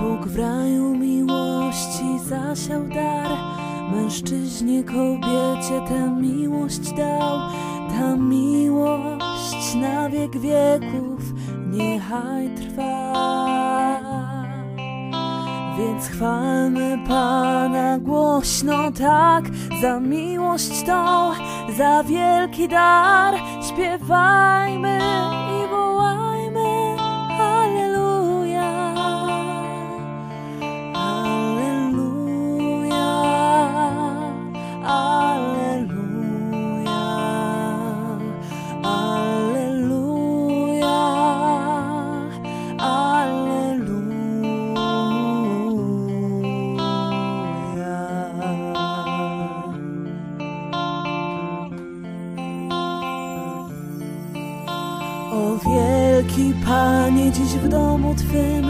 Bóg w raju miłości zasiał dar, mężczyźnie, kobiecie tę miłość dał. Ta miłość na wiek wieków niechaj trwa. Więc chwalmy Pana głośno tak za miłość tą, za wielki dar. Śpiewajmy O wielki Panie, dziś w domu Twym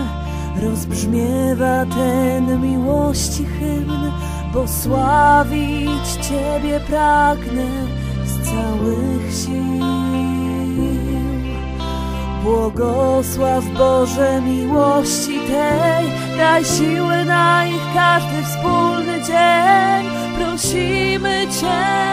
rozbrzmiewa ten miłości hymn, bo sławić Ciebie pragnę z całych sił. Błogosław Boże miłości tej, daj siły na ich każdy wspólny dzień. Prosimy Cię,